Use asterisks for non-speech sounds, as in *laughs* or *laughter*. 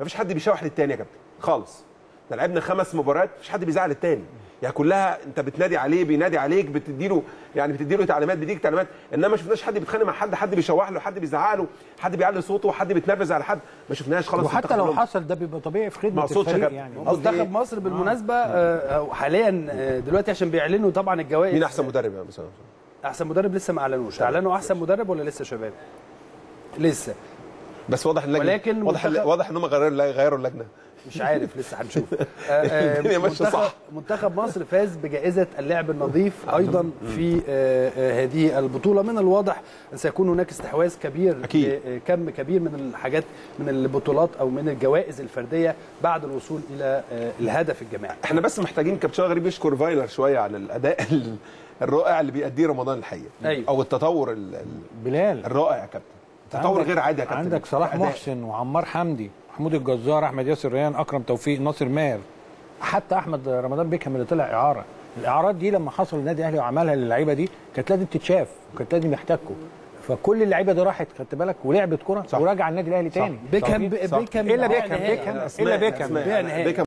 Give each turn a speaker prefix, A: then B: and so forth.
A: مفيش حد بيشوح للتاني يا كابتن. خالص. إحنا لعبنا خمس مباريات مفيش حد بيزعل التاني يعني كلها انت بتنادي عليه بينادي عليك بتديله يعني بتديله تعليمات بيديك تعليمات. انما ما شفناش حد بيتخانق مع حد حد بيشوح له حد بيزعق له حد بيعلي صوته حد بيتنرفز على حد. ما شفناش خالص.
B: وحتى لو. حصل ده بيبقى طبيعي في خدمة
A: ما اقصدش يا
B: الفريق
A: كابتن.
B: يعني.
C: منتخب مصر بالمناسبة آه، أو حاليا آه، دلوقتي عشان بيعلنوا طبعا الجوائز
A: مين أحسن مدرب يا مثلا
C: أحسن مدرب لسه ما أعلنوش. أعلنوا أحسن مدرب ولا لسه شباب؟ لسه.
A: بس واضح اللجنة.
C: ولكن
A: واضح
C: منتخب-
A: واضح إن هم غيروا غيروا اللجنة.
C: مش عارف لسه هنشوف. *laughs* آه، آه، منتخب-
A: صح.
C: منتخب مصر فاز بجائزة اللاعب النظيف أيضا في آه، هذه البطولة. من الواضح سيكون هناك استحواذ كبير
A: أكيد.
C: كم كبير من الحاجات من البطولات أو من الجوائز الفردية بعد الوصول إلى آه، الهدف الجماعي.
A: إحنا بس محتاجين كابتن غريب يشكر فايلر شوية على الأداء ال- الرائع اللي بيأديه رمضان الحقيقة
C: أيوة.
A: أو التطور ال- ال-
B: بلال.
A: الرائع يا كابتن. تطور غير عادي يا كابتن
B: عندك صلاح
A: أداء.
B: محسن وعمار حمدي محمود الجزار أحمد ياسر ريان أكرم توفيق ناصر ماهر حتى أحمد رمضان بيكهام اللي طلع إعارة الإعارات دي لما حصل النادي الاهلي وعملها للعيبة دي كانت لازم تتشاف وكانت لازم يحتكوا فكل اللعيبة دي راحت خدت بالك ولعبت كره. ورجع النادي الأهلي تاني
C: بيكهام
B: صح.
C: بيكهام إلا
B: بيكهام. بيكهام
C: إلا.
A: بيكهام